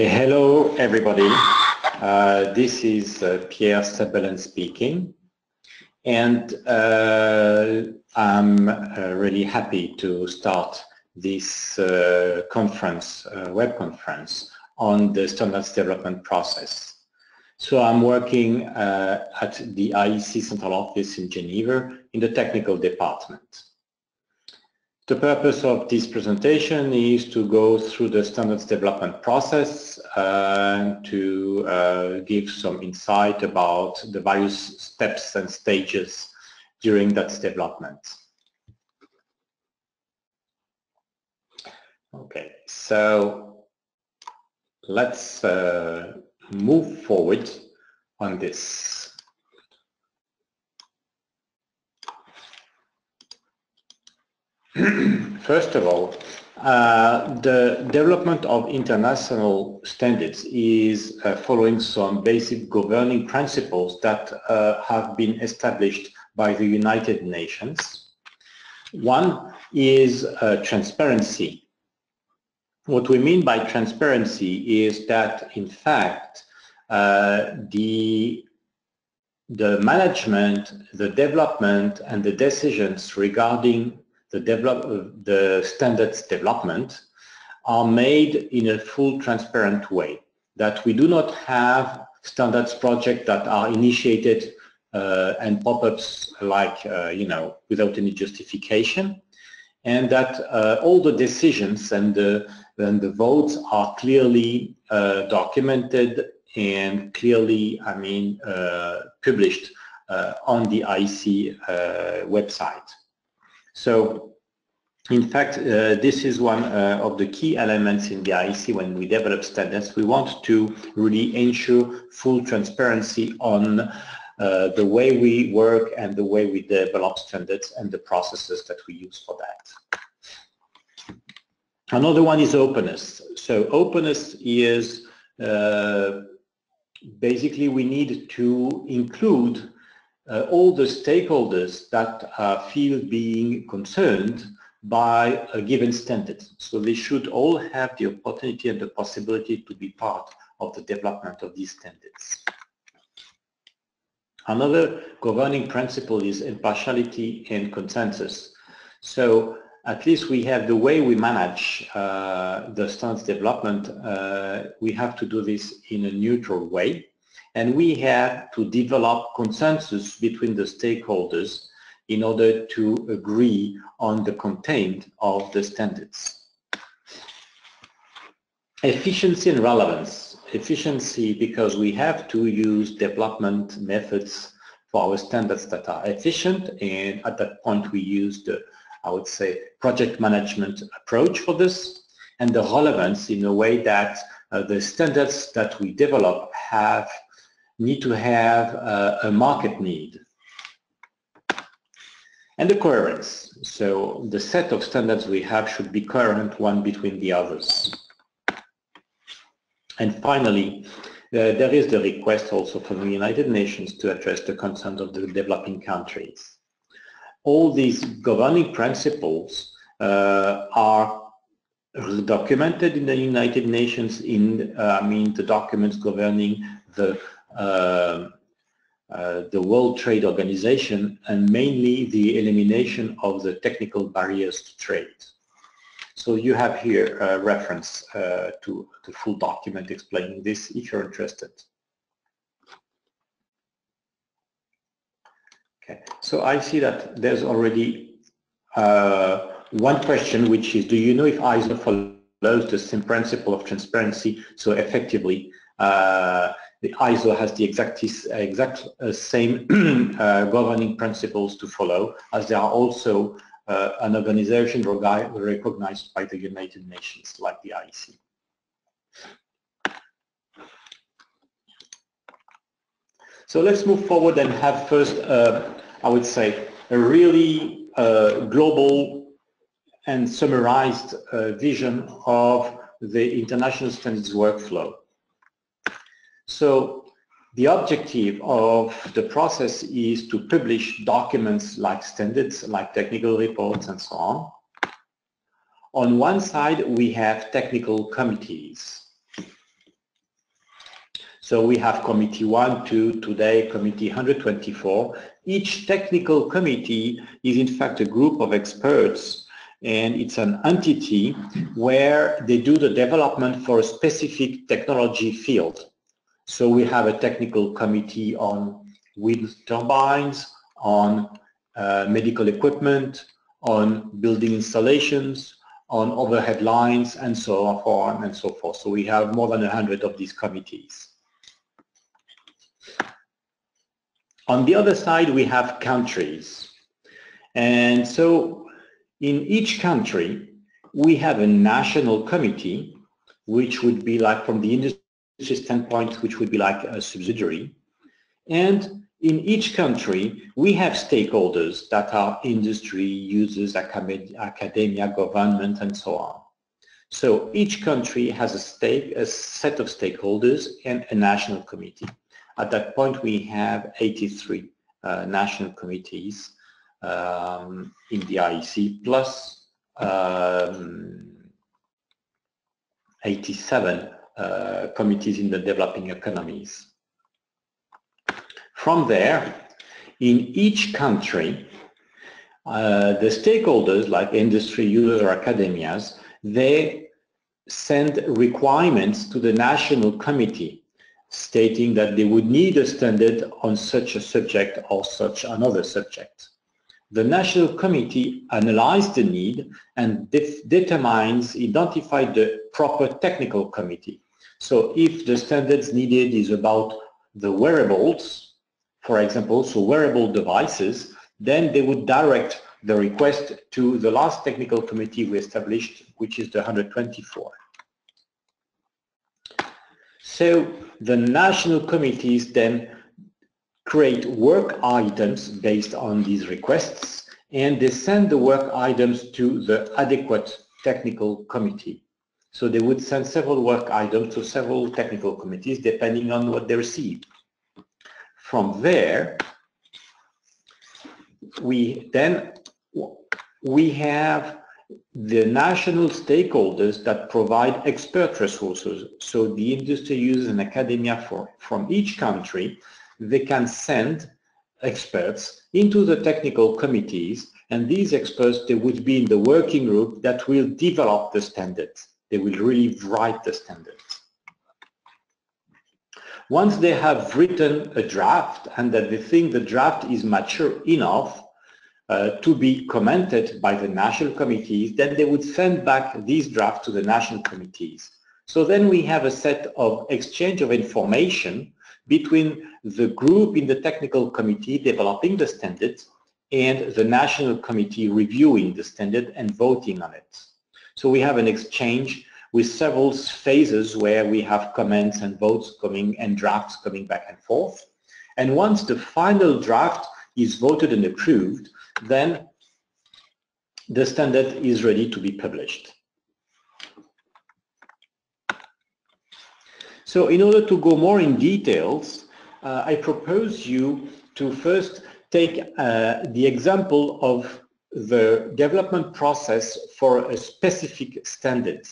Hello, everybody. Uh, this is uh, Pierre Sabelin speaking. And uh, I'm uh, really happy to start this uh, conference, uh, web conference, on the standards development process. So I'm working at the IEC Central Office in Geneva in the technical department. The purpose of this presentation is to go through the standards development process and to uh, give some insight about the various steps and stages during that development. Okay, so let's uh, move forward on this. First of all, uh, the development of international standards is uh, following some basic governing principles that uh, have been established by the United Nations. One is uh, transparency. What we mean by transparency is that, in fact, uh, the the management, the development, and the decisions regarding the, develop, the standards development are made in a full transparent way. That we do not have standards projects that are initiated uh, and pop-ups like, uh, you know, without any justification and that uh, all the decisions and the, and the votes are clearly uh, documented and clearly, I mean, uh, published uh, on the IEC website. So in fact, uh, this is one uh, of the key elements in the IEC when we develop standards. We want to really ensure full transparency on uh, the way we work and the way we develop standards and the processes that we use for that. Another one is openness. So openness is uh, basically we need to include uh, all the stakeholders that feel being concerned by a given standard. So they should all have the opportunity and the possibility to be part of the development of these standards. Another governing principle is impartiality and consensus. So at least we have the way we manage uh, the standards development, uh, we have to do this in a neutral way. And we have to develop consensus between the stakeholders in order to agree on the content of the standards. Efficiency and relevance. Efficiency because we have to use development methods for our standards that are efficient and at that point we use the, I would say, project management approach for this and the relevance in a way that uh, the standards that we develop have need to have uh, a market need and the coherence. So the set of standards we have should be coherent one between the others. And finally, uh, there is the request also from the United Nations to address the concerns of the developing countries. All these governing principles uh, are documented in the United Nations in, uh, I mean, the documents governing the the World Trade Organization and mainly the elimination of the technical barriers to trade. So you have here a reference uh, to the full document explaining this if you're interested. Okay, so I see that there's already uh, one question which is, do you know if ISO follows the same principle of transparency so effectively uh, the ISO has the exact, exact uh, same uh, governing principles to follow as they are also uh, an organization recognized by the United Nations like the IEC. So let's move forward and have first, uh, I would say, a really uh, global and summarized uh, vision of the international standards workflow. So the objective of the process is to publish documents like standards, like technical reports and so on. On one side, we have technical committees. So we have committee 1, 2, today committee 124. Each technical committee is in fact a group of experts and it's an entity where they do the development for a specific technology field. So we have a technical committee on wind turbines, on uh, medical equipment, on building installations, on overhead lines, and so on and so forth. So we have more than 100 of these committees. On the other side, we have countries. And so in each country, we have a national committee, which would be like from the industry standpoint, which would be like a subsidiary. And in each country, we have stakeholders that are industry, users, academia, government, and so on. So each country has a, stake, a set of stakeholders and a national committee. At that point, we have 83 uh, national committees um, in the IEC, plus um, 87 uh, committees in the developing economies. From there, in each country, uh, the stakeholders like industry, users, or academias, they send requirements to the national committee stating that they would need a standard on such a subject or such another subject. The national committee analyzes the need and determines, identifies the proper technical committee. So if the standards needed is about the wearables, for example, so wearable devices, then they would direct the request to the last technical committee we established, which is the 124. So the national committees then create work items based on these requests and they send the work items to the adequate technical committee. So they would send several work items to several technical committees depending on what they receive. From there, we then we have the national stakeholders that provide expert resources. So the industry users and academia for, from each country, they can send experts into the technical committees and these experts, they would be in the working group that will develop the standards. They will really write the standards. Once they have written a draft and that they think the draft is mature enough uh, to be commented by the national committees, then they would send back these drafts to the national committees. So then we have a set of exchange of information between the group in the technical committee developing the standards and the national committee reviewing the standard and voting on it. So we have an exchange with several phases where we have comments and votes coming and drafts coming back and forth. And once the final draft is voted and approved, then the standard is ready to be published. So in order to go more in details, uh, I propose you to first take uh, the example of the development process for a specific standard.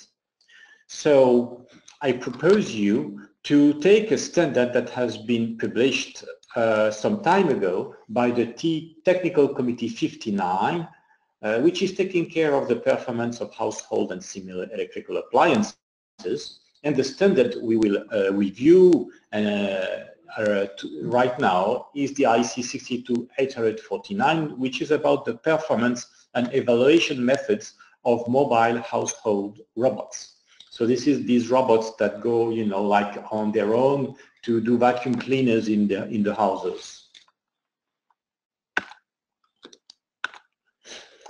So I propose you to take a standard that has been published uh, some time ago by the T Technical Committee 59, uh, which is taking care of the performance of household and similar electrical appliances. And the standard we will uh, review uh, uh, Uh, right now is the IC 62849, which is about the performance and evaluation methods of mobile household robots. So this is these robots that go, you know, like on their own to do vacuum cleaners in the in the houses.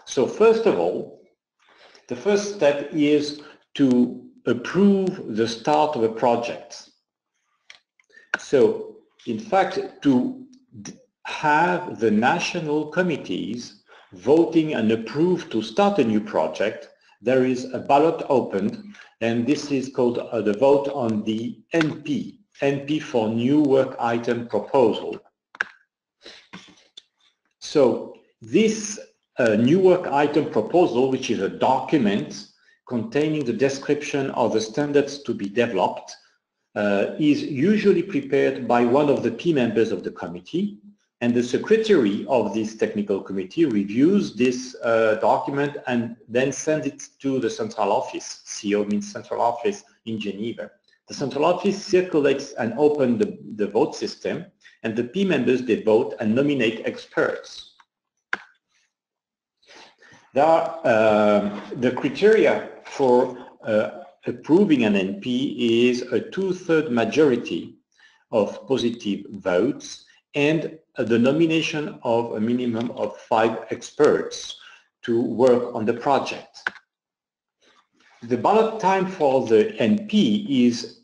So first of all, the first step is to approve the start of a project. So in fact, to have the national committees voting and approve to start a new project, there is a ballot opened and this is called uh, the vote on the NP, NP for new work item proposal. So this uh, new work item proposal, which is a document containing the description of the standards to be developed, uh, is usually prepared by one of the P members of the committee and the secretary of this technical committee reviews this uh, document and then sends it to the central office. CO means central office in Geneva. The central office circulates and opens the, the vote system and the P members, they vote and nominate experts. There are uh, the criteria for uh, approving an NP is a two-third majority of positive votes and the nomination of a minimum of five experts to work on the project. The ballot time for the NP is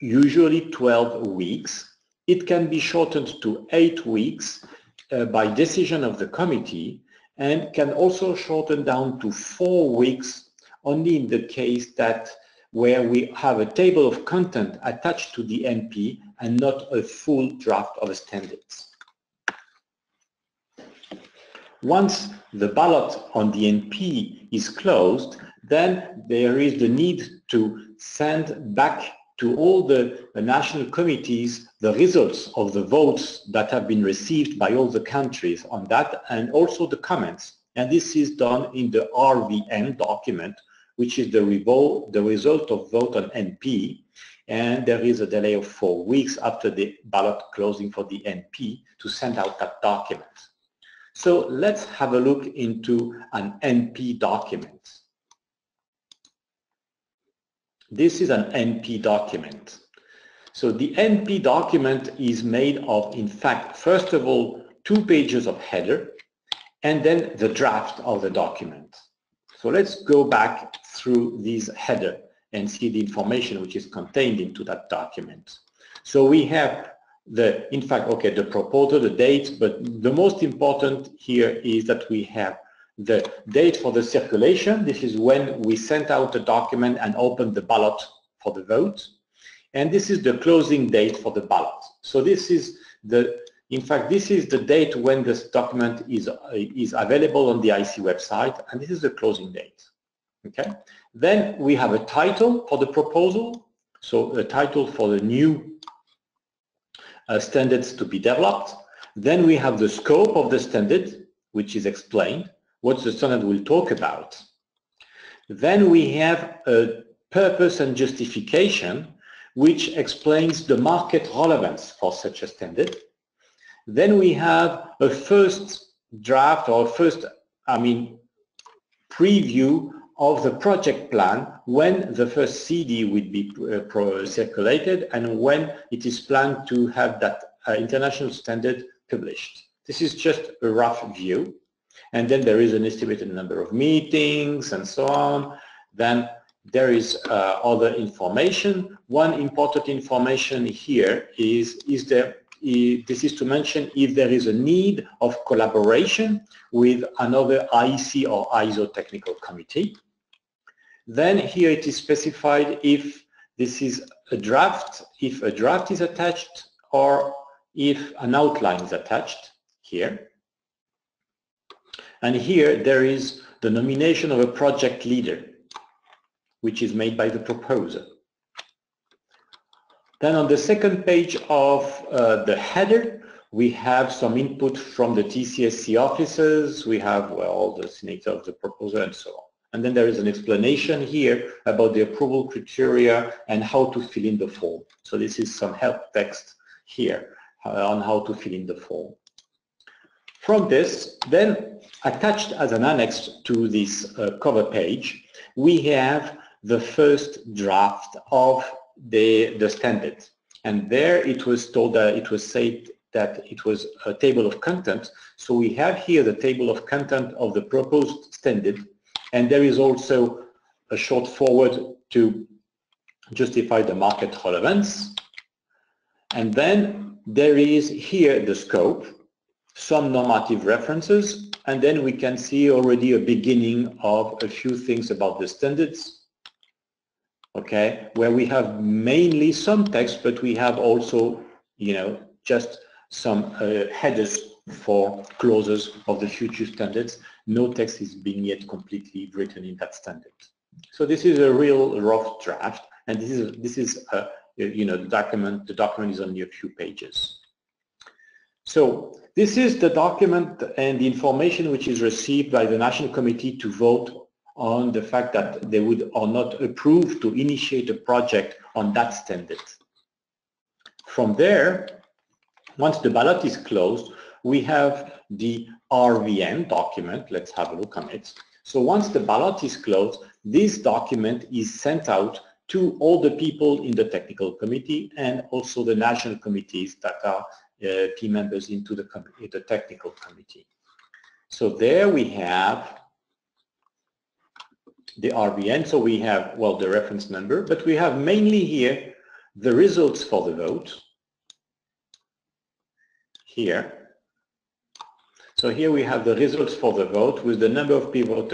usually 12 weeks. It can be shortened to eight weeks uh, by decision of the committee and can also shorten down to four weeks only in the case that where we have a table of content attached to the NP and not a full draft of standards. Once the ballot on the NP is closed, then there is the need to send back to all the, national committees the results of the votes that have been received by all the countries on that and also the comments. And this is done in the RVN document, which is the, the result of vote on NP. And there is a delay of four weeks after the ballot closing for the NP to send out that document. So let's have a look into an NP document. This is an NP document. So the NP document is made of, in fact, first of all, two pages of header and then the draft of the document. So let's go back through this header and see the information which is contained into that document. So we have the, in fact, okay, the proposal, the date, but the most important here is that we have the date for the circulation. This is when we sent out the document and opened the ballot for the vote. And this is the closing date for the ballot. So this is the, in fact, this is the date when this document is, is available on the IC website, and this is the closing date. Okay. Then we have a title for the proposal. So a title for the new uh, standards to be developed. Then we have the scope of the standard, which is explained, what the standard will talk about. Then we have a purpose and justification, which explains the market relevance for such a standard. Then we have a first draft or first, I mean, preview of the project plan when the first CD will be uh, circulated and when it is planned to have that uh, international standard published. This is just a rough view. And then there is an estimated number of meetings and so on. Then there is uh, other information. One important information here is, is there this is to mention if there is a need of collaboration with another IEC or ISO technical committee. Then here it is specified if this is a draft, if a draft is attached or if an outline is attached here. And here there is the nomination of a project leader, which is made by the proposer. Then on the second page of uh, the header, we have some input from the TCSC officers. We have well, the signature of the proposer and so on. And then there is an explanation here about the approval criteria and how to fill in the form. So this is some help text here uh, on how to fill in the form. From this, then attached as an annex to this uh, cover page, we have the first draft of the, the standard. And there it was told that it was said that it was a table of content. So we have here the table of content of the proposed standard and there is also a short forward to justify the market relevance. And then there is here the scope, some normative references, and then we can see already a beginning of a few things about the standards, okay, where we have mainly some text, but we have also, you know, just some uh, headers for clauses of the future standards. No text is being yet completely written in that standard. So this is a real rough draft, and this is this is a, you know, the document, the document is only a few pages. So this is the document and the information which is received by the National Committee to vote on the fact that they would or not approve to initiate a project on that standard. From there, once the ballot is closed, we have the RVN document. Let's have a look on it. So once the ballot is closed, this document is sent out to all the people in the technical committee and also the national committees that are uh, members into the, the technical committee. So there we have the RVN. so we have, well, the reference number, but we have mainly here the results for the vote. Here. So here we have the results for the vote with the number of people,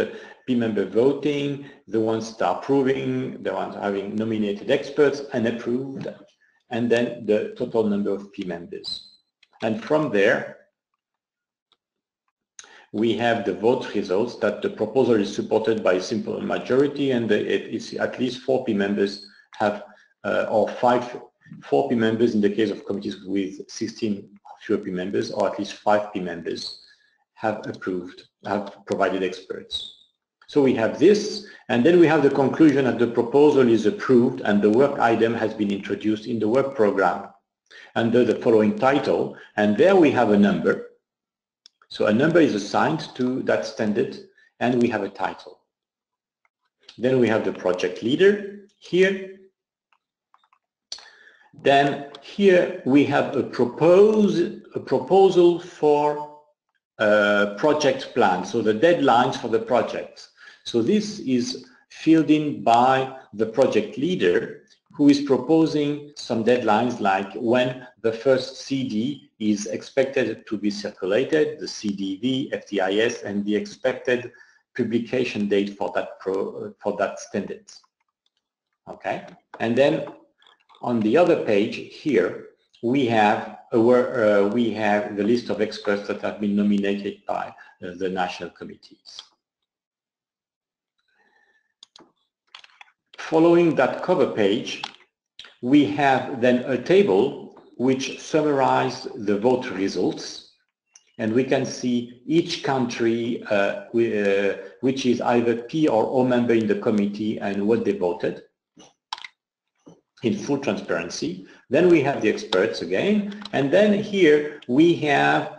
P member voting, the ones that are approving, the ones having nominated experts and approved, and then the total number of P members. And from there, we have the vote results that the proposal is supported by a simple majority and it is at least 4 P members have, uh, or 5, 4 P members in the case of committees with 16 fewer P members, or at least 5 P members have approved, have provided experts. So we have this, and then we have the conclusion that the proposal is approved and the work item has been introduced in the work program under the following title, and there we have a number, so a number is assigned to that standard and we have a title. Then we have the project leader here. Then here we have a, propose, a proposal for a project plan, so the deadlines for the project. So this is filled in by the project leader who is proposing some deadlines like when the first CD is expected to be circulated, the CDV, FDIS, and the expected publication date for that pro, for that standard. Okay, and then on the other page here we have uh, we have the list of experts that have been nominated by uh, the national committees. Following that cover page, we have then a table which summarizes the vote results and we can see each country uh, uh, which is either P or O member in the committee and what they voted in full transparency. Then we have the experts again and then here we have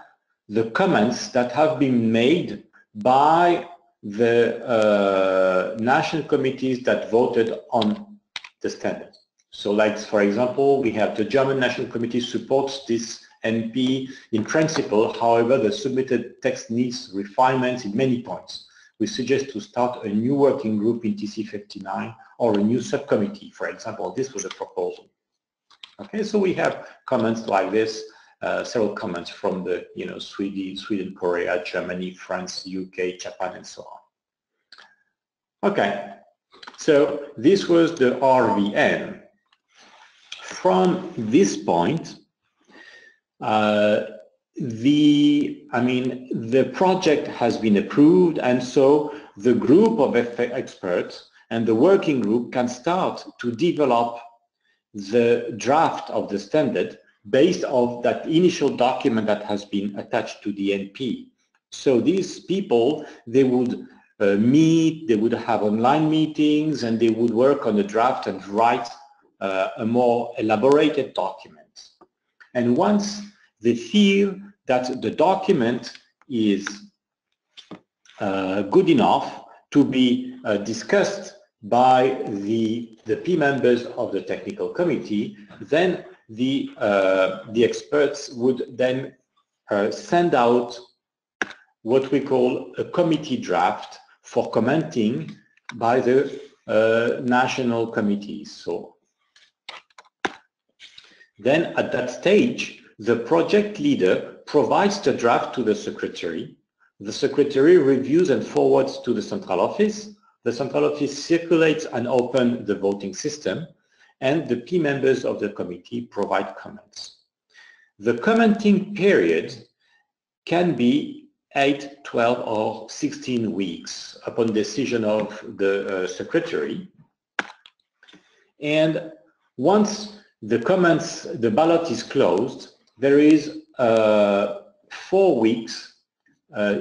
the comments that have been made by the uh, national committees that voted on the standard. So like, for example, we have the German National Committee supports this NP in principle. However, the submitted text needs refinements in many points. We suggest to start a new working group in TC59 or a new subcommittee, for example. This was a proposal. Okay, so we have comments like this uh, several comments from the, you know, Sweden, Sweden, Korea, Germany, France, UK, Japan, and so on. Okay, so this was the RVN. From this point, uh, the, I mean, the project has been approved, and so the group of experts and the working group can start to develop the draft of the standard based on that initial document that has been attached to the NP. So these people, they would uh, meet, they would have online meetings, and they would work on the draft and write uh, a more elaborated document. And once they feel that the document is uh, good enough to be uh, discussed by the, the P members of the technical committee, then the, uh, the experts would then uh, send out what we call a committee draft for commenting by the uh, national committees. So then at that stage, the project leader provides the draft to the secretary. The secretary reviews and forwards to the central office. The central office circulates and opens the voting system and the P members of the committee provide comments. The commenting period can be 8, 12 or 16 weeks upon decision of the uh, secretary. And once the comments, the ballot is closed, there is uh, four weeks uh,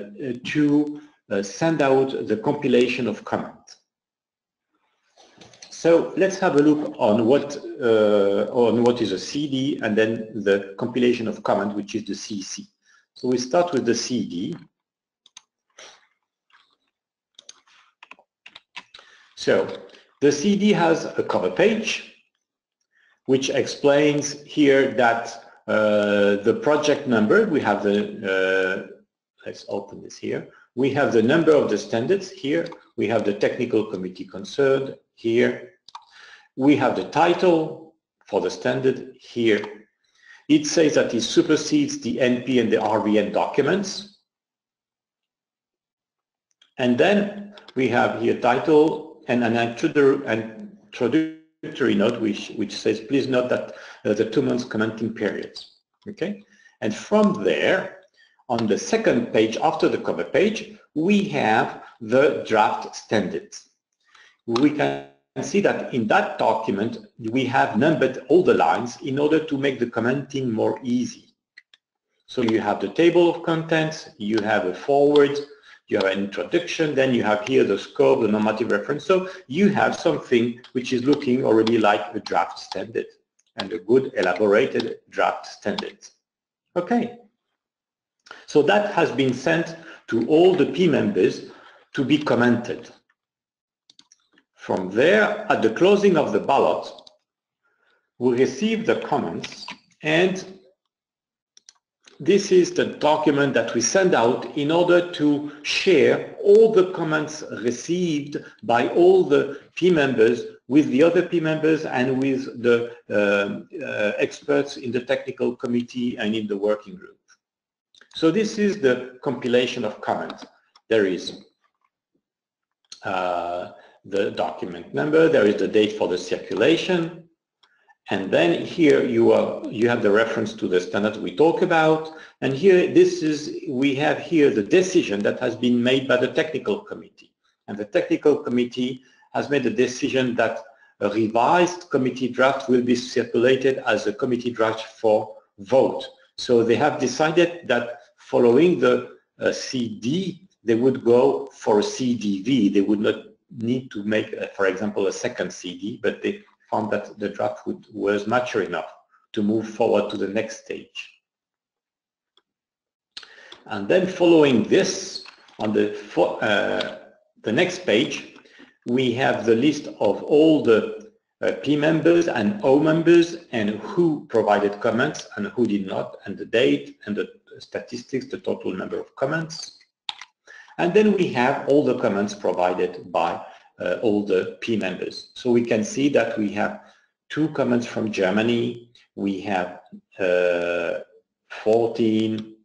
to uh, send out the compilation of comments. So let's have a look on what uh, on what is a CD and then the compilation of comment, which is the CC. So we start with the CD. So the CD has a cover page, which explains here that uh, the project number, we have the, uh, let's open this here, we have the number of the standards here, we have the technical committee concerned here, we have the title for the standard here. It says that it supersedes the NP and the RVN documents. And then we have here title and an introductory note which, which says, please note that uh, the two months commenting periods. Okay? And from there, on the second page after the cover page, we have the draft standards. We can see that in that document, we have numbered all the lines in order to make the commenting more easy. So you have the table of contents, you have a forward, you have an introduction, then you have here the scope, the normative reference. So you have something which is looking already like a draft standard and a good elaborated draft standard. Okay. So that has been sent to all the P members to be commented. From there, at the closing of the ballot, we receive the comments and this is the document that we send out in order to share all the comments received by all the P members with the other P members and with the uh, uh, experts in the technical committee and in the working group. So this is the compilation of comments. There is uh, the document number, there is the date for the circulation, and then here you are you have the reference to the standards we talk about, and here this is we have here the decision that has been made by the technical committee, and the technical committee has made a decision that a revised committee draft will be circulated as a committee draft for vote. So they have decided that following the uh, CD, they would go for a CDV. They would not need to make, uh, for example, a second CD, but they found that the draft would, was mature enough to move forward to the next stage. And then following this, on the, uh, the next page, we have the list of all the uh, P members and O members and who provided comments and who did not, and the date and the statistics, the total number of comments. And then we have all the comments provided by uh, all the P members. So we can see that we have two comments from Germany, we have uh, 14,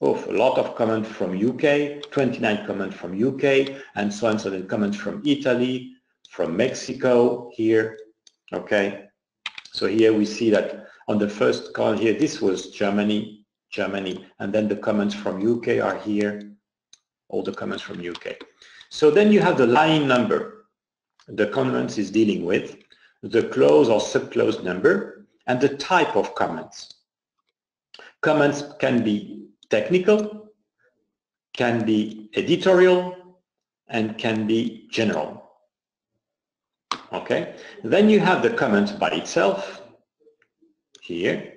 oh, a lot of comments from UK, 29 comments from UK, and so on, so then comments from Italy, from Mexico here, okay. So here we see that on the first column here, this was Germany, Germany, and then the comments from UK are here, all the comments from UK. So then you have the line number the comments is dealing with, the clause or subclause number, and the type of comments. Comments can be technical, can be editorial, and can be general. Okay, then you have the comment by itself here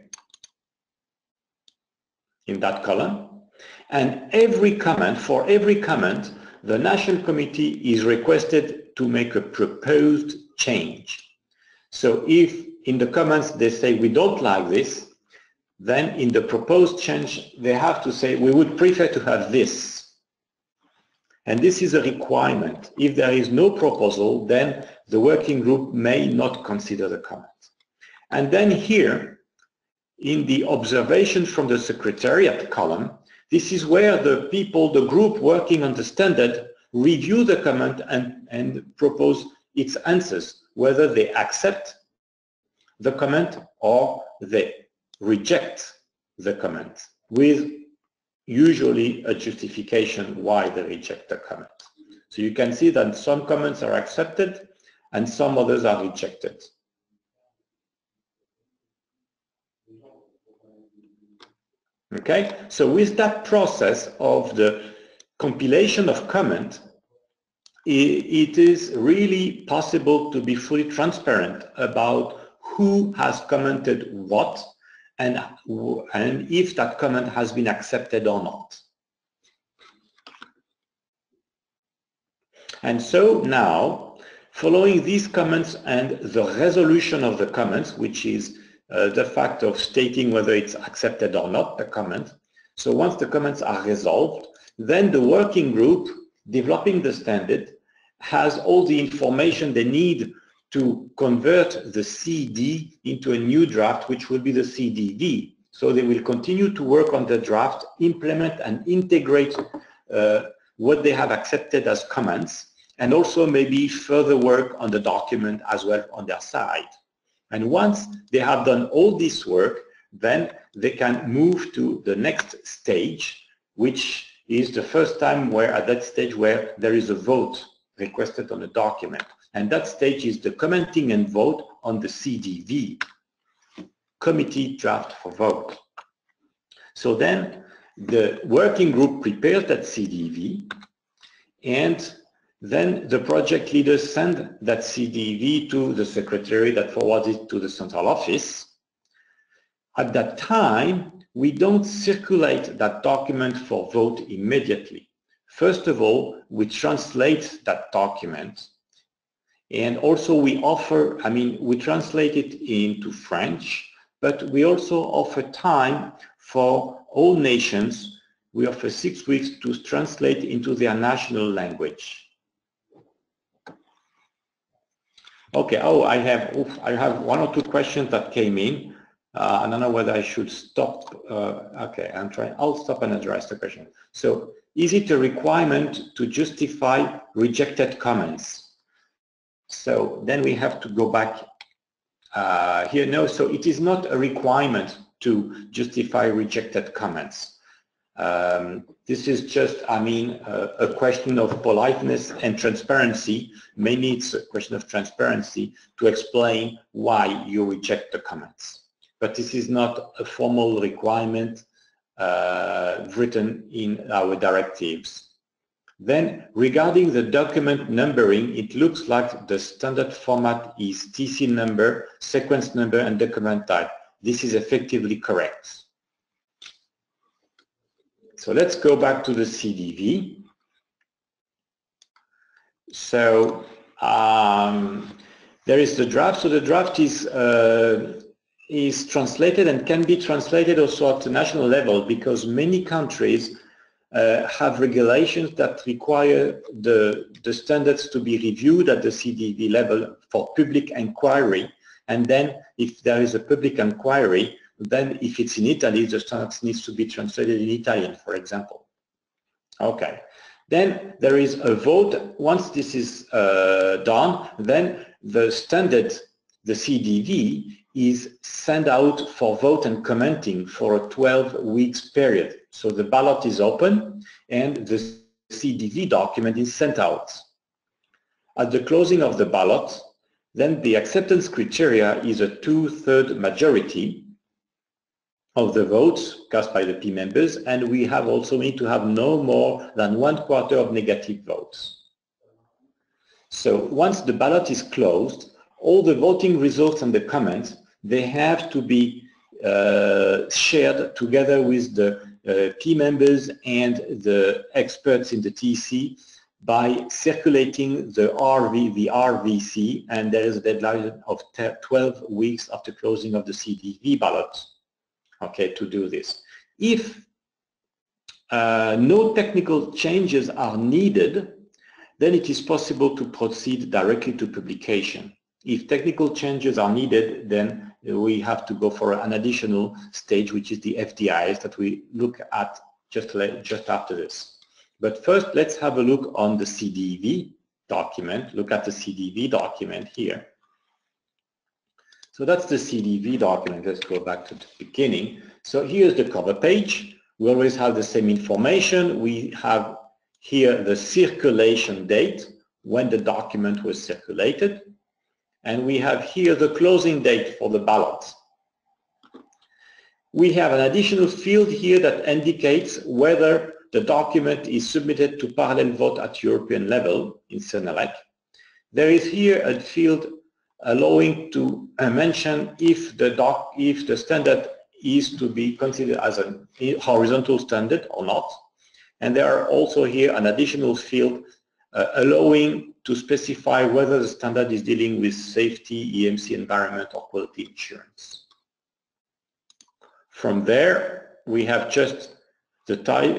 in that column. And every comment, for every comment, the National Committee is requested to make a proposed change. So if in the comments they say we don't like this, then in the proposed change they have to say we would prefer to have this. And this is a requirement. If there is no proposal, then the working group may not consider the comment. And then here, in the observation from the Secretariat column, this is where the people, the group working on the standard, review the comment and, and propose its answers, whether they accept the comment or they reject the comment with usually a justification why they reject the comment. So you can see that some comments are accepted and some others are rejected. Okay, so with that process of the compilation of comment, it is really possible to be fully transparent about who has commented what and, and if that comment has been accepted or not. And so now, following these comments and the resolution of the comments, which is uh, the fact of stating whether it's accepted or not, the comment. So once the comments are resolved, then the working group developing the standard has all the information they need to convert the CD into a new draft, which will be the CDV. So they will continue to work on the draft, implement and integrate uh, what they have accepted as comments, and also maybe further work on the document as well on their side. And once they have done all this work, then they can move to the next stage, which is the first time where at that stage where there is a vote requested on a document. And that stage is the commenting and vote on the CDV, Committee Draft for Vote. So then the working group prepares that CDV and then the project leaders send that CDV to the secretary that forwards it to the central office. At that time, we don't circulate that document for vote immediately. First of all, we translate that document and also we offer, I mean, we translate it into French, but we also offer time for all nations. We offer six weeks to translate into their national language. Okay, oh, I have, oof, I have one or two questions that came in. Uh, I don't know whether I should stop. Uh, okay, I'm trying, I'll stop and address the question. So is it a requirement to justify rejected comments? So then we have to go back uh, here. No, so it is not a requirement to justify rejected comments. Um, this is just, I mean, a question of politeness and transparency. Mainly it's a question of transparency to explain why you reject the comments. But this is not a formal requirement uh, written in our directives. Then regarding the document numbering, it looks like the standard format is TC number, sequence number, and document type. This is effectively correct. So let's go back to the CDV. So um, there is the draft. So the draft is uh, is translated and can be translated also at the national level because many countries uh, have regulations that require the, the standards to be reviewed at the CDV level for public inquiry. And then if there is a public inquiry, then if it's in Italy, the standards needs to be translated in Italian, for example. Okay. Then there is a vote. Once this is uh, done, then the standard, the CDV, is sent out for vote and commenting for a 12 weeks period. So the ballot is open and the CDV document is sent out. At the closing of the ballot, then the acceptance criteria is a two-third majority of the votes cast by the P members, and we have also need to have no more than one quarter of negative votes. So once the ballot is closed, all the voting results and the comments, they have to be uh, shared together with the uh, members and the experts in the TC by circulating the RV, the RVC, and there is a deadline of 12 weeks after closing of the CDV ballot, okay, to do this. If uh, no technical changes are needed, then it is possible to proceed directly to publication. If technical changes are needed, then we have to go for an additional stage, which is the FDIS that we look at just, just after this. But first, let's have a look on the CDV document. Look at the CDV document here. So that's the CDV document. Let's go back to the beginning. So here's the cover page. We always have the same information. We have here the circulation date when the document was circulated. And we have here the closing date for the ballot. we have an additional field here that indicates whether the document is submitted to parallel vote at European level in CENELEC. There is here a field allowing to mention if the doc, if the standard is to be considered as a horizontal standard or not. And there are also here an additional field uh, allowing to specify whether the standard is dealing with safety, EMC environment or quality insurance. From there, we have just the,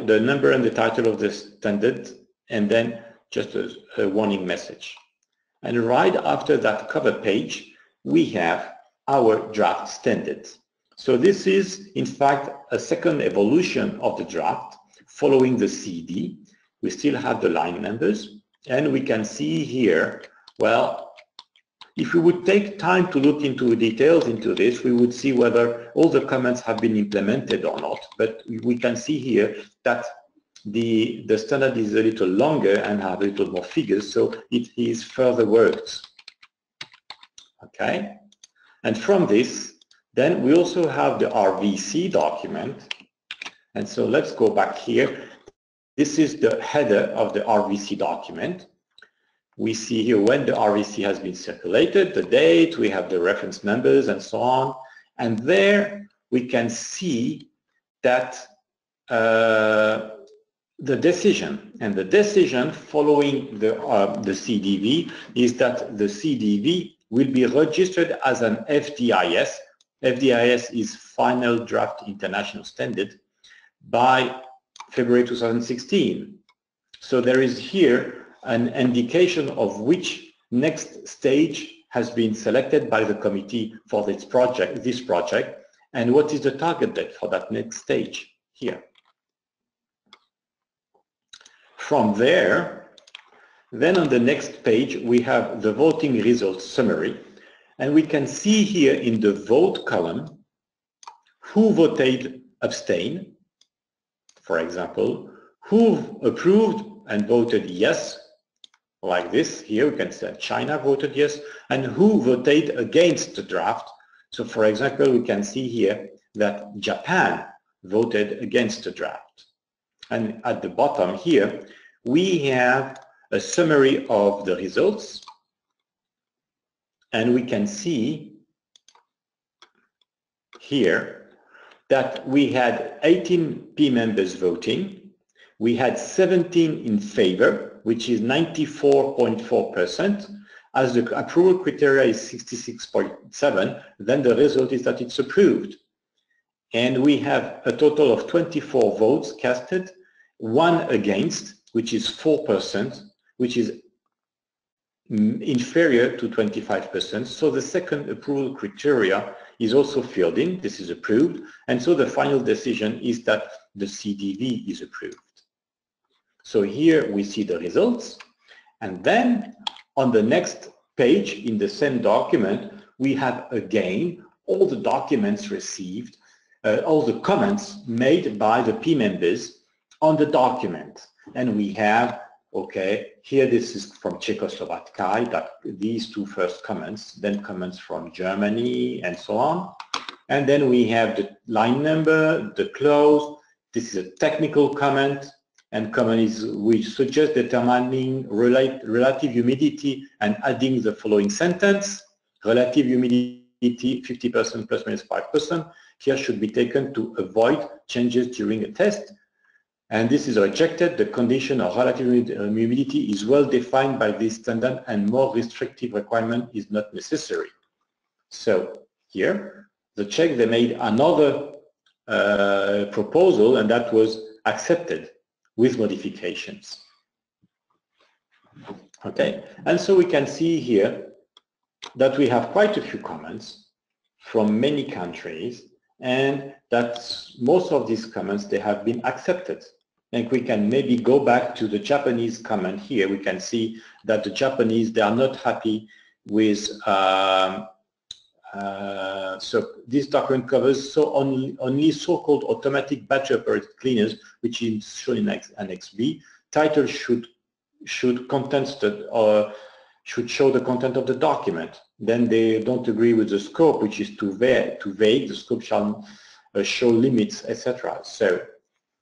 the number and the title of the standard and then just a, a warning message. And right after that cover page, we have our draft standard. So this is, in fact, a second evolution of the draft following the CD. We still have the line numbers, and we can see here, well, if we would take time to look into details into this, we would see whether all the comments have been implemented or not. But we can see here that the, the standard is a little longer and have a little more figures, so it is further worked. Okay? And from this, then we also have the RVC document. And so let's go back here. This is the header of the RVC document. We see here when the RVC has been circulated, the date, we have the reference numbers and so on. And there we can see that uh, the decision and the decision following the, uh, the CDV is that the CDV will be registered as an FDIS. FDIS is Final Draft International Standard by February 2016. So there is here an indication of which next stage has been selected by the committee for this project, this project, and what is the target date for that next stage here. From there, then on the next page, we have the voting results summary. And we can see here in the vote column who voted abstain, for example, who approved and voted yes, like this. Here we can say China voted yes, and who voted against the draft. So for example, we can see here that Japan voted against the draft. And at the bottom here, we have a summary of the results and we can see here that we had 18 P members voting. We had 17 in favor, which is 94.4%. As the approval criteria is 66.7, then the result is that it's approved. And we have a total of 24 votes casted, one against, which is 4%, which is inferior to 25%. So the second approval criteria is also filled in. This is approved. And so the final decision is that the CDV is approved. So here we see the results. And then on the next page in the same document, we have again all the documents received, uh, all the comments made by the P members on the document. And we have, okay, here this is from Czechoslovakia, that these two first comments, then comments from Germany and so on. And then we have the line number, the clause. This is a technical comment and comments which suggest determining relate, relative humidity and adding the following sentence. Relative humidity 50% plus minus 5% here should be taken to avoid changes during a test and this is rejected. The condition of relative humidity is well defined by this standard and more restrictive requirement is not necessary. So here, the Czech, they made another uh, proposal and that was accepted with modifications. Okay, and so we can see here that we have quite a few comments from many countries and that most of these comments, they have been accepted and we can maybe go back to the Japanese comment here. We can see that the Japanese, they are not happy with, um, uh, so this document covers so only, only so-called automatic batch operated cleaners, which is shown in Annex B. Title should, should content the, or should show the content of the document. Then they don't agree with the scope, which is too vague. Too vague. The scope shall uh, show limits, etc. So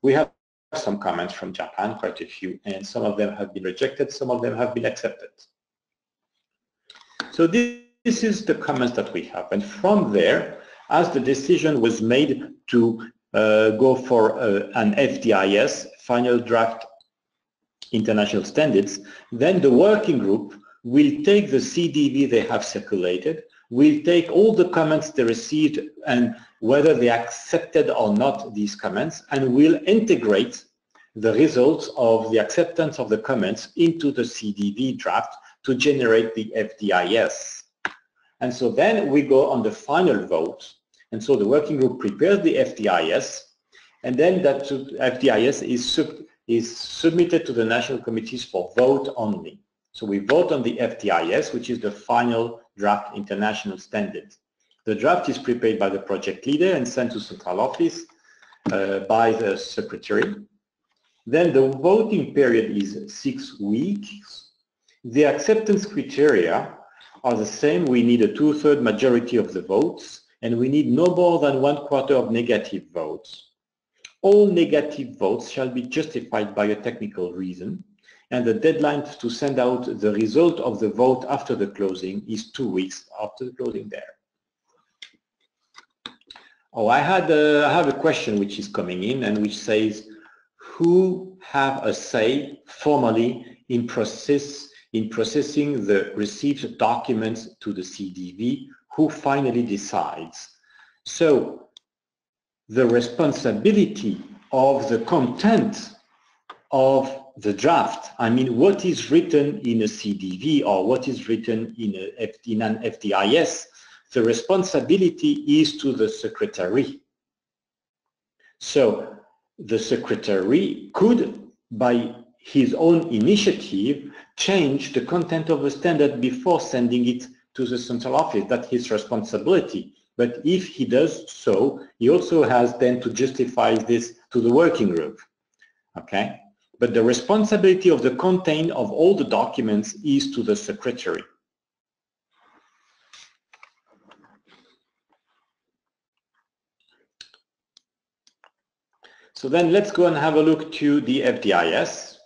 we have some comments from Japan, quite a few, and some of them have been rejected, some of them have been accepted. So this, this is the comments that we have. And from there, as the decision was made to uh, go for uh, an FDIS, Final Draft International Standards, then the working group will take the CDV they have circulated, will take all the comments they received and whether they accepted or not these comments, and will integrate the results of the acceptance of the comments into the CDV draft to generate the FDIS. And so then we go on the final vote. And so the working group prepares the FDIS, and then that FDIS is, sub is submitted to the national committees for vote only. So we vote on the FDIS, which is the final draft international standard. The draft is prepared by the project leader and sent to central office uh, by the secretary. Then the voting period is six weeks. The acceptance criteria are the same. We need a two-third majority of the votes, and we need no more than one quarter of negative votes. All negative votes shall be justified by a technical reason, and the deadline to send out the result of the vote after the closing is two weeks after the closing there. Oh, I had a, I have a question which is coming in and which says, who have a say formally in process in processing the received documents to the CDV, who finally decides. So the responsibility of the content of the draft, I mean what is written in a CDV or what is written in, a, in an FDIS, the responsibility is to the secretary. So the secretary could, by his own initiative, change the content of the standard before sending it to the central office. That's his responsibility. But if he does so, he also has then to justify this to the working group. Okay? But the responsibility of the content of all the documents is to the secretary. So then let's go and have a look to the FDIS.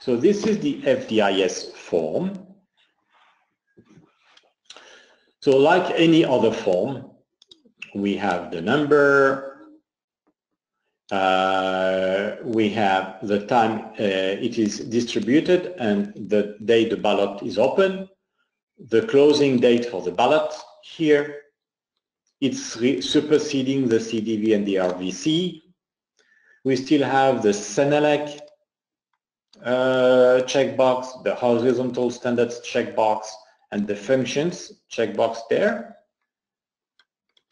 So this is the FDIS form. So like any other form, we have the number, uh, we have the time uh, it is distributed and the day the ballot is open, the closing date for the ballot, here, it's superseding the CDV and the RVC. We still have the CENELEC uh, checkbox, the horizontal standards checkbox, and the functions checkbox there.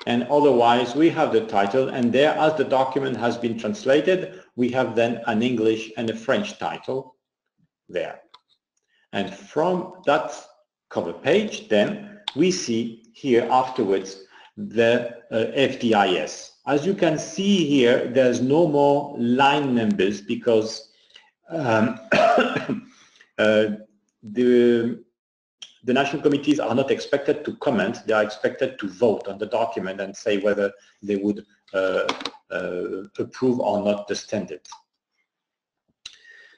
And otherwise, we have the title, and there, as the document has been translated, we have then an English and a French title there. And from that cover page, then, we see here afterwards the uh, FDIS. As you can see here, there's no more line numbers because um, uh, the, the national committees are not expected to comment, they are expected to vote on the document and say whether they would uh, uh approve or not the standards.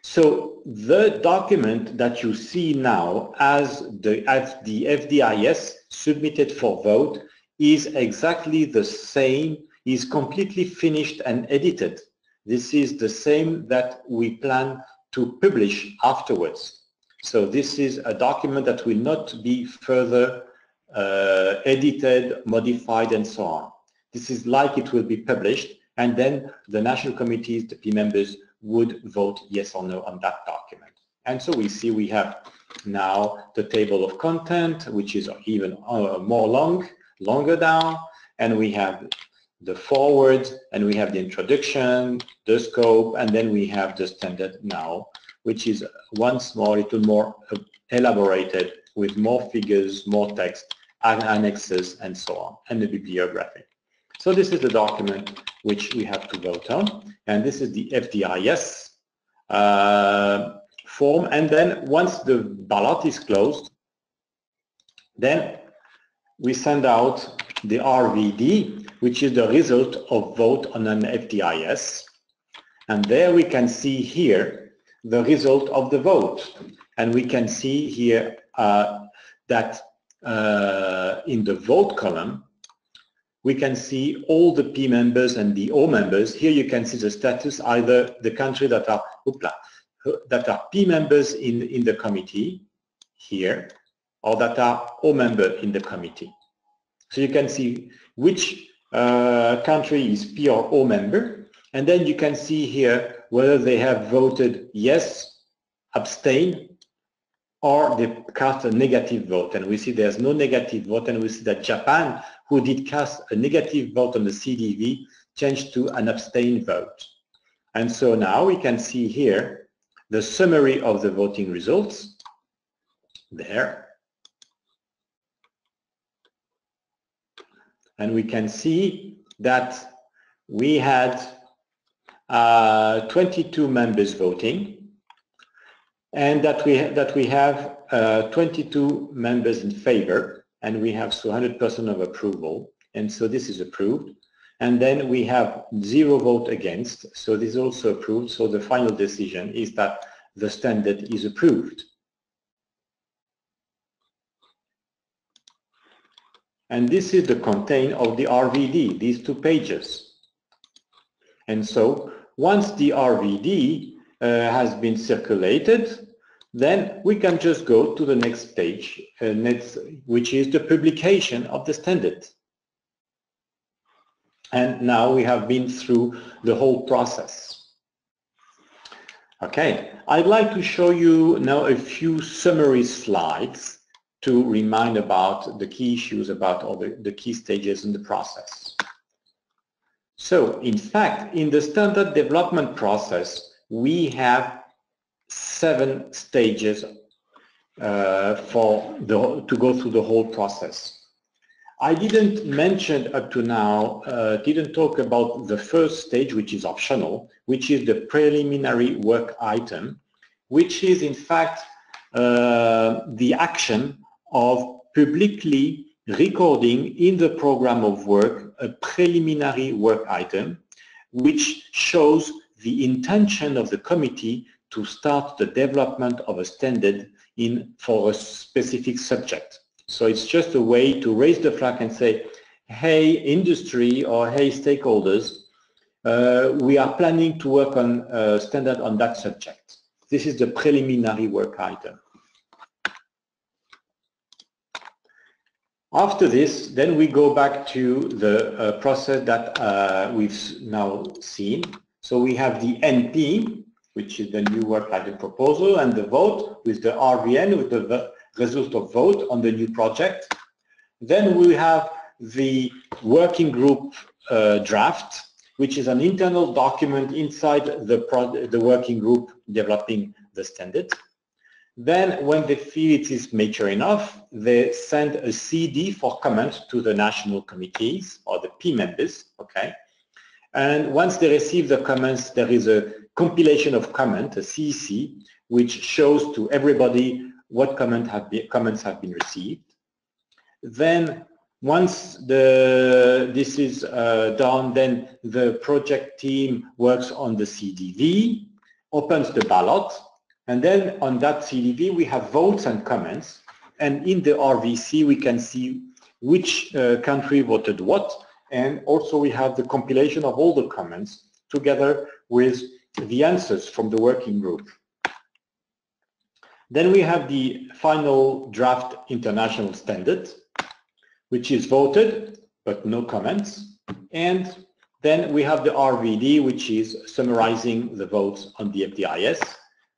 So the document that you see now as the, as the FDIS submitted for vote is exactly the same, is completely finished and edited. This is the same that we plan to publish afterwards. So this is a document that will not be further uh, edited, modified, and so on. This is like it will be published, and then the national committees, the members, would vote yes or no on that document. And so we see we have now the table of content, which is even uh, more long, longer down, and we have the foreword, and we have the introduction, the scope, and then we have the standard now, which is once more a little more uh, elaborated with more figures, more text, annexes, and so on, and the bibliography. So this is the document which we have to vote on, and this is the FDIS uh, form. And then once the ballot is closed, Then we send out the RVD, which is the result of vote on an FDIS. And there we can see here the result of the vote. And we can see here uh, that uh, in the vote column, we can see all the P members and the O members. Here you can see the status, either the country that are, oopla, that are P members in, in the committee, here, or that are O member in the committee. So you can see which uh, country is P or O member, and then you can see here whether they have voted yes, abstain, or they cast a negative vote. And we see there's no negative vote, and we see that Japan, who did cast a negative vote on the CDV, changed to an abstain vote. And so now we can see here the summary of the voting results there. And we can see that we had uh, 22 members voting and that we, that we have uh, 22 members in favor and we have 100% of approval. And so this is approved. And then we have zero vote against. So this is also approved. So the final decision is that the standard is approved. And this is the content of the RVD, these two pages. And so once the RVD uh, has been circulated, then we can just go to the next page, uh, which is the publication of the standard. And now we have been through the whole process. Okay, I'd like to show you now a few summary slides to remind about the key issues about all the, the key stages in the process. So in fact, in the standard development process, we have seven stages uh, for the, to go through the whole process. I didn't mention up to now, uh, didn't talk about the first stage, which is optional, which is the preliminary work item, which is in fact uh, the action of publicly recording in the program of work a preliminary work item which shows the intention of the committee to start the development of a standard in for a specific subject. So it's just a way to raise the flag and say, hey industry or hey stakeholders, uh, we are planning to work on a standard on that subject. This is the preliminary work item. After this, then we go back to the uh, process that uh, we've now seen. So we have the NP, which is the new work item proposal, and the vote with the RVN, with the result of vote on the new project. Then we have the working group uh, draft, which is an internal document inside the, the working group developing the standard. Then when they feel it is mature enough, they send a CD for comment to the national committees or the P members, okay? And once they receive the comments, there is a compilation of comment, a CEC, which shows to everybody what comment have be, comments have been received. Then once the, this is uh, done, then the project team works on the CDV, opens the ballot, and then on that CDV, we have votes and comments. And in the RVC, we can see which uh, country voted what. And also we have the compilation of all the comments together with the answers from the working group. Then we have the final draft international standard, which is voted, but no comments. And then we have the RVD, which is summarizing the votes on the FDIS.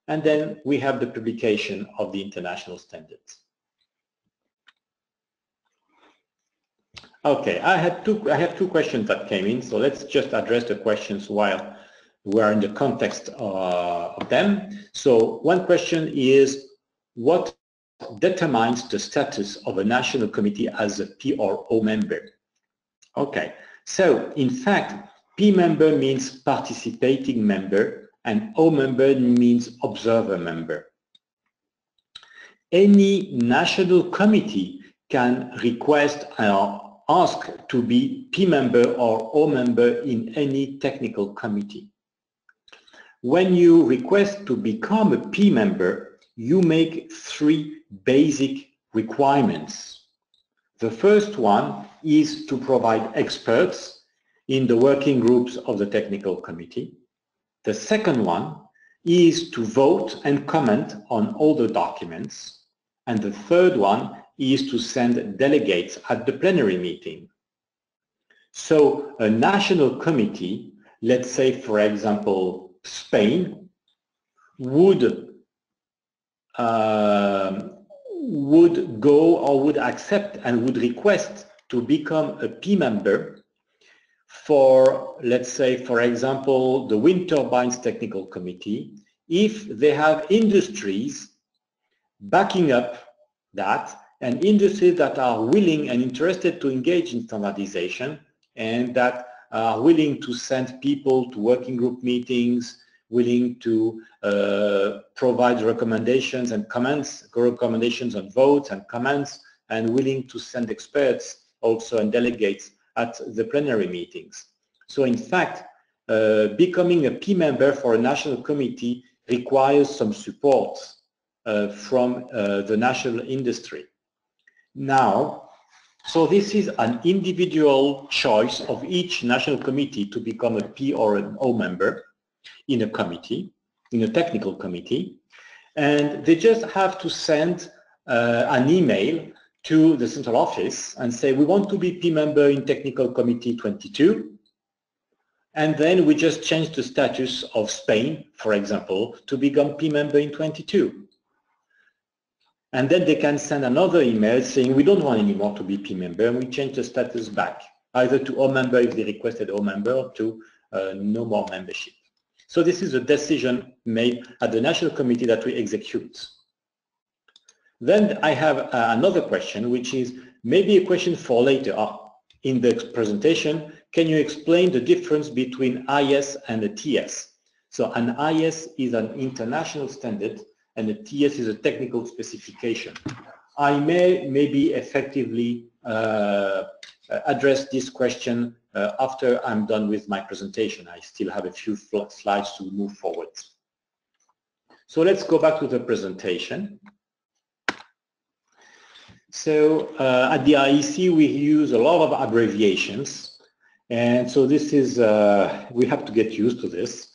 And then we have the publication of the international standards. Okay, I had two I have two questions that came in, so let's just address the questions while we're in the context uh, of them. So one question is what determines the status of a national committee as a P or O member? Okay, so in fact, P member means participating member and O member means observer member. Any national committee can request or ask to be P member or O member in any technical committee. When you request to become a P member, you make three basic requirements. The first one is to provide experts in the working groups of the technical committee. The second one is to vote and comment on all the documents. And the third one is to send delegates at the plenary meeting. So a national committee, let's say for example Spain, would uh, would go or would accept and would request to become a P member for, let's say, for example, the wind turbines technical committee, if they have industries backing up that and industries that are willing and interested to engage in standardization and that are willing to send people to working group meetings, willing to uh, provide recommendations and comments, recommendations on votes and comments, and willing to send experts also and delegates at the plenary meetings. So in fact, uh, becoming a P member for a national committee requires some support uh, from uh, the national industry. Now, so this is an individual choice of each national committee to become a P or an O member in a committee, in a technical committee, and they just have to send uh, an email to the central office and say, we want to be P member in technical committee 22. And then we just change the status of Spain, for example, to become P member in 22. And then they can send another email saying, we don't want anymore to be P member, and we change the status back, either to O member if they requested O member, or to uh, no more membership. So this is a decision made at the National Committee that we execute. Then I have uh, another question, which is maybe a question for later. Uh, in the presentation, can you explain the difference between IS and a TS? So an IS is an international standard and a TS is a technical specification. I may maybe effectively uh, address this question uh, after I'm done with my presentation. I still have a few slides to move forward. So let's go back to the presentation. So uh, at the IEC, we use a lot of abbreviations. And so this is, uh, we have to get used to this.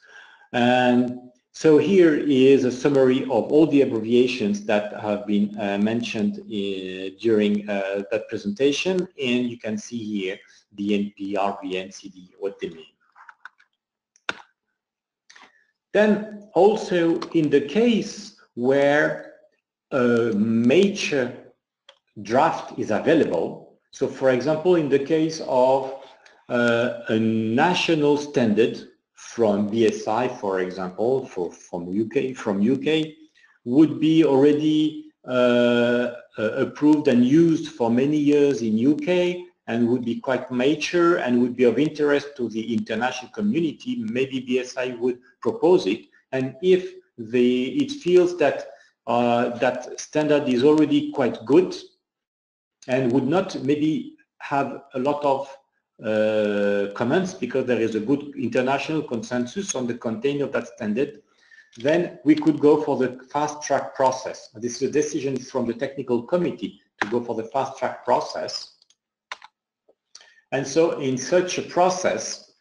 And so here is a summary of all the abbreviations that have been uh, mentioned uh, during uh, that presentation. And you can see here DNP, RVN, CD, what they mean. Then also in the case where a major draft is available. So for example, in the case of uh, a national standard from BSI, for example, for, from UK, from UK, would be already uh, uh, approved and used for many years in UK and would be quite mature and would be of interest to the international community, maybe BSI would propose it. And if the, it feels that uh, that standard is already quite good and would not maybe have a lot of comments because there is a good international consensus on the content of that standard, then we could go for the fast track process. This is a decision from the technical committee to go for the fast track process. And so in such a process,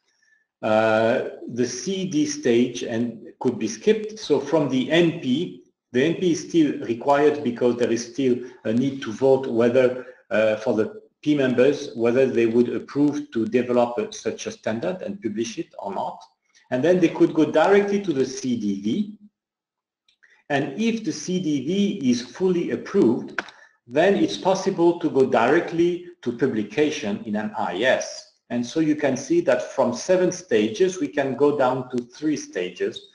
uh, the CD stage and could be skipped. So from the NP, the NP is still required because there is still a need to vote whether uh, for the P members, whether they would approve to develop such a standard and publish it or not. And then they could go directly to the CDV. And if the CDV is fully approved, then it's possible to go directly to publication in an IS. And so you can see that from seven stages, we can go down to three stages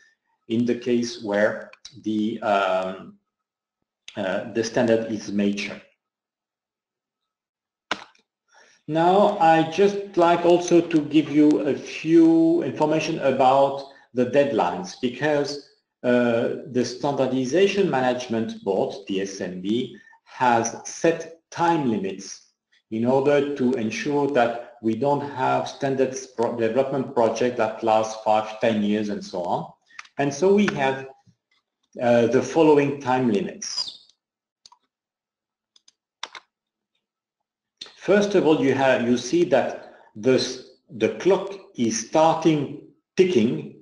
in the case where the, um, uh, the standard is major. Now, I just like also to give you a few information about the deadlines because uh, the Standardization Management Board, the SMB, has set time limits in order to ensure that we don't have standards pro development project that lasts five, ten years and so on. And so we have uh, the following time limits. First of all, you have you see that the the clock is starting ticking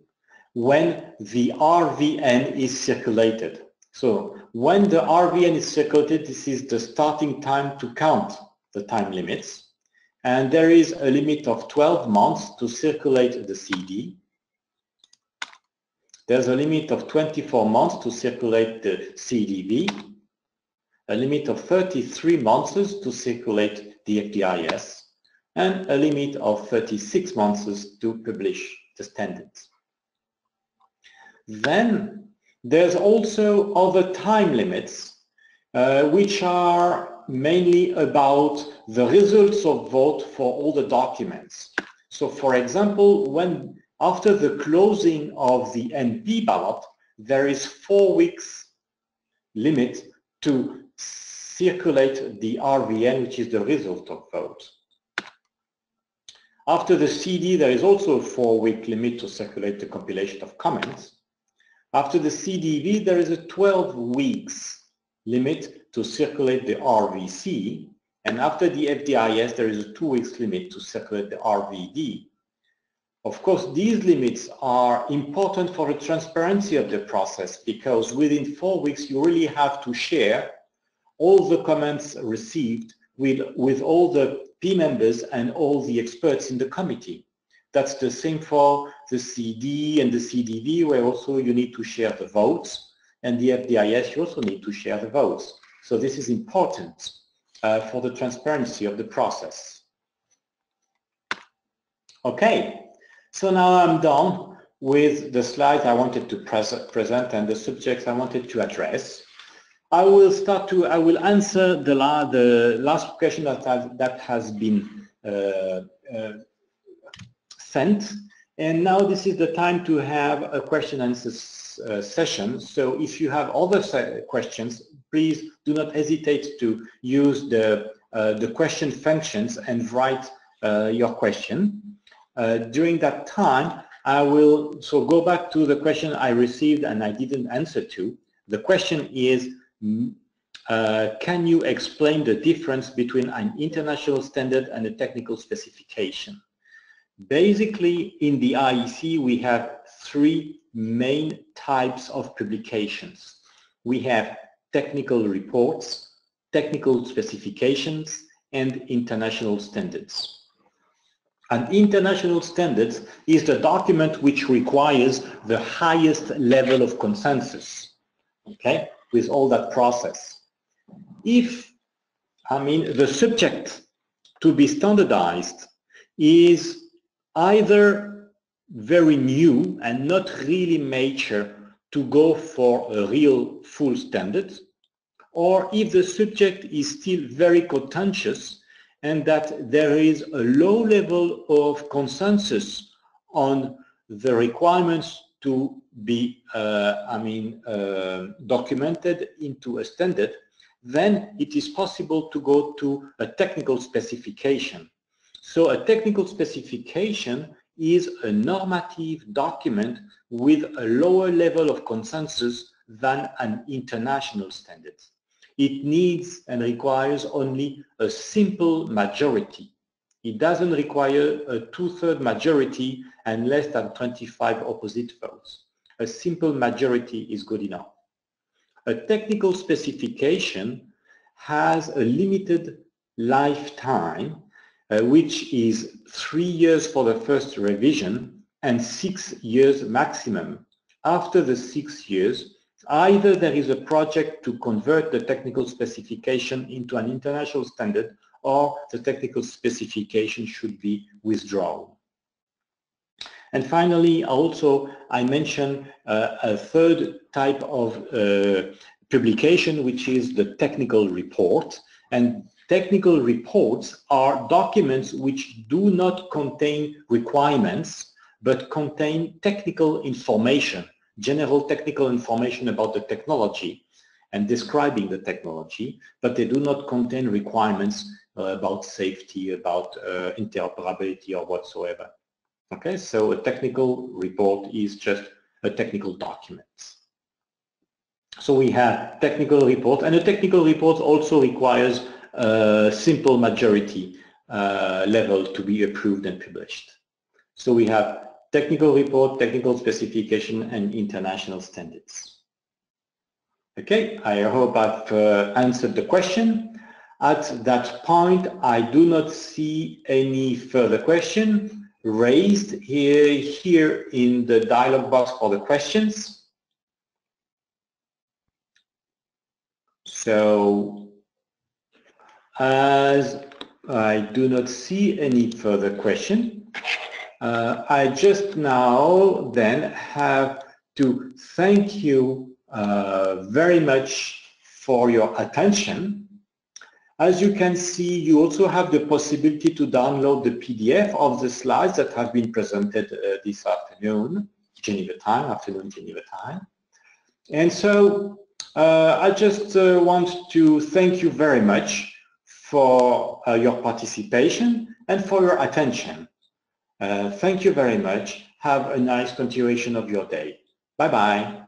when the RVN is circulated. So when the RVN is circulated, this is the starting time to count the time limits. And there is a limit of 12 months to circulate the CD. There's a limit of 24 months to circulate the CDV, a limit of 33 months to circulate the FDIS, and a limit of 36 months to publish the standards. Then there's also other time limits uh, which are mainly about the results of vote for all the documents. So for example, when after the closing of the NP ballot, there is four weeks limit to circulate the RVN, which is the result of vote. After the CD, there is also a four-week limit to circulate the compilation of comments. After the CDV, there is a 12 weeks limit to circulate the RVC. And after the FDIS, there is a two weeks limit to circulate the RVD. Of course, these limits are important for the transparency of the process because within four weeks, you really have to share all the comments received with, with all the P members and all the experts in the committee. That's the same for the CD and the CDV, where also you need to share the votes, and the FDIS, you also need to share the votes. So this is important uh, for the transparency of the process. Okay, so now I'm done with the slides I wanted to pres present and the subjects I wanted to address. I will start to, I will answer the, la the last question that has, that has been uh, uh, sent. And now this is the time to have a question and uh, session. So if you have other questions, please do not hesitate to use the, uh, the question functions and write uh, your question. Uh, during that time, I will so go back to the question I received and I didn't answer to. The question is, uh, can you explain the difference between an international standard and a technical specification? Basically, in the IEC, we have three main types of publications. We have technical reports, technical specifications, and international standards. An international standards is the document which requires the highest level of consensus. Okay? With all that process. If, I mean, the subject to be standardized is either very new and not really mature to go for a real full standard, or if the subject is still very contentious and that there is a low level of consensus on the requirements to be, uh, I mean, uh, documented into a standard, then it is possible to go to a technical specification. So a technical specification is a normative document with a lower level of consensus than an international standard. It needs and requires only a simple majority. It doesn't require a two-third majority and less than 25 opposite votes. A simple majority is good enough. A technical specification has a limited lifetime, uh, which is three years for the first revision and six years maximum. After the six years, either there is a project to convert the technical specification into an international standard or the technical specification should be withdrawn. And finally, also, I mentioned uh, a third type of uh, publication, which is the technical report. And technical reports are documents which do not contain requirements, but contain technical information, general technical information about the technology. and describing the technology, but they do not contain requirements uh, about safety, about uh, interoperability or whatsoever. Okay, so a technical report is just a technical document. So we have technical report, and a technical report also requires a simple majority uh, level to be approved and published. So we have technical report, technical specification, and international standards. Okay, I hope I've uh, answered the question. At that point, I do not see any further question raised here, here in the dialog box for the questions. So as I do not see any further question, uh, I just now then have to thank you uh, very much for your attention. As you can see, you also have the possibility to download the PDF of the slides that have been presented uh, this afternoon, Geneva time, afternoon Geneva time. And so uh, I just uh, want to thank you very much for uh, your participation and for your attention. Uh, thank you very much. Have a nice continuation of your day. Bye-bye.